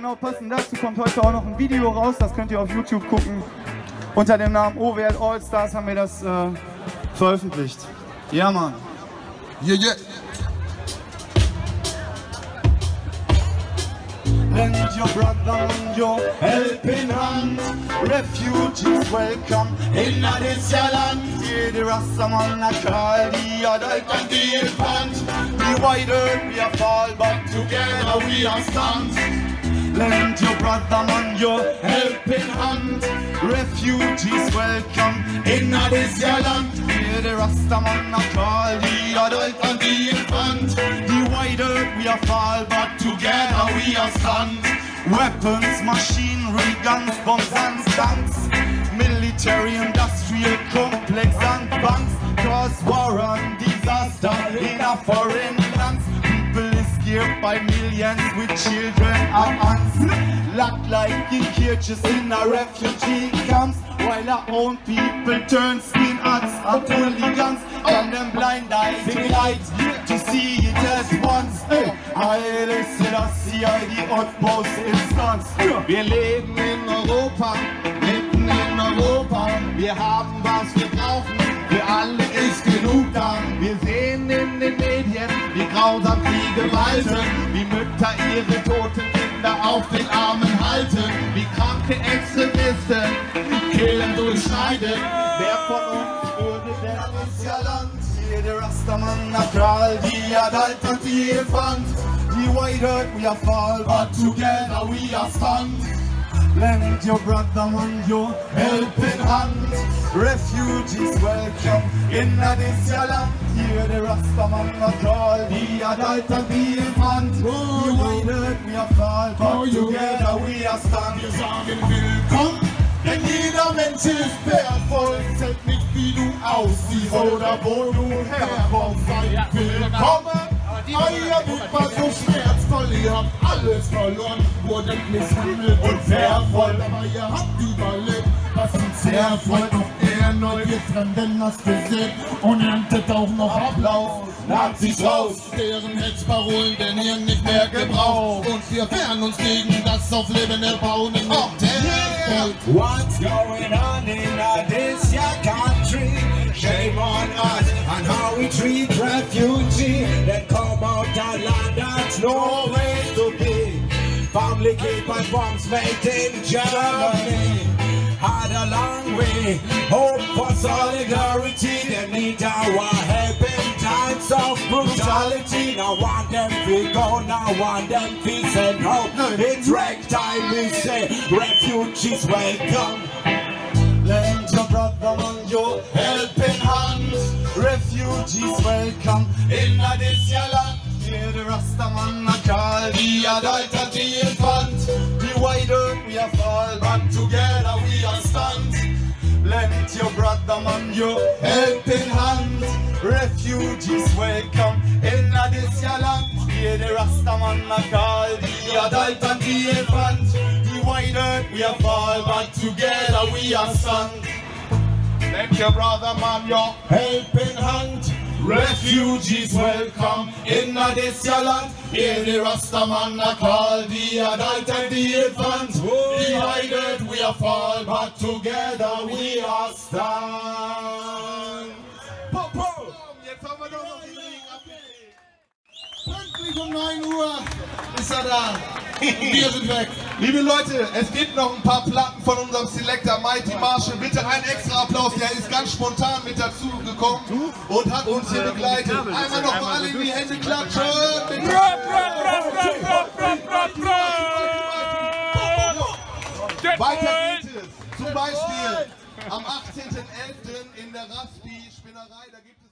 genau passend dazu kommt heute auch noch ein Video raus, das könnt ihr auf YouTube gucken. Unter dem Namen OWL All Stars haben wir das äh, veröffentlicht. Ja, Mann. Yeah, yeah. Lend your brother and your helping hand. Refugees welcome in this land. Hear the Rastaman a call the adult and the infant. The wide earth we are fall, but together we are stand. Lend your brother man your helping hand. Refugees welcome in this your land. Hear the Rastaman a call the adult and the infant. Earth we are fall, but together we are stand. Weapons, machinery, guns, bombs and tanks. Military, industrial complex and banks. Cause war and disaster in a foreign escape by millions with children and aunts. Locked like in cages in a refugee camps. While our own people turn skin arts and hooligans. From them blind eyes light to see it as once. I listen, I see I the utmost instance. Wir leben in Europa, mitten in Europa. Wir haben was wir brauchen, Walten, wie Mütter ihre toten Kinder auf den Armen halten, wie kranke Extremisten killen durchschneiden. Wer von uns würde denn ja Land, jeder Rastaman a crawl, the adult and the infant. The white earth we are fall, but together we are stand. Lend your brother and your helping hand. Refugees welcome in this your land. Hear the Rastaman a crawl, the adult and the infant. The white earth we are fall, but together we are stand. Wir sagen willkommen, denn jeder Mensch ist wertvoll. Zählt nicht wie du aussiehst oder wo du herkommst. Seid willkommen. Euer Weg war so schmerzvoll, ihr habt alles verloren, wurdet misshandelt und verfolgt. Aber ihr habt überlebt, was uns sehr freut. Er wir Fremden das gesehen und erntet auch noch Applaus. Nazis raus, deren Hetzparolen, ihr nicht mehr gebraucht. Und wir wehren uns gegen das auf Leben erbauen mit Terror. What's going on in uh, this your country? Shame on us and how we treat refugees that come out of land that's no way to be. Family keep and bombs made in Germany. Had a long way, hope for solidarity. They need our help in times of brutality. Now want them to go, now want them to send home. It's wreck time, we say, refugees welcome. Lend your brother and your helping hand. Refugees welcome in this your land. The Rastaman a call, the adult and the infant. The wide earth we are fall, but together we are stand. Lend your brother man your helping hand. Refugees welcome in this your land. Hear the Rastaman a call, the adult and the infant. The wide earth we are fall, but together we are stand. Let your brother man your helping hand. Refugees welcome in this your land. Hear the Rastaman a call, the adult and the infant. We are fall, but together we are stand. Popo! Jetzt haben wir doch noch abgelegt. Pünktlich um 9 Uhr ist er da. Und wir sind weg. Liebe Leute, es gibt noch ein paar Platten von unserem Selector Mighty Marshall. Bitte einen extra Applaus. Der ist ganz spontan mit dazu gekommen und hat uns hier begleitet. Einmal noch mal alle in die Hände klatschen. Weiter geht es. Zum Beispiel am 18.11. in der Raspi Spinnerei. Da gibt es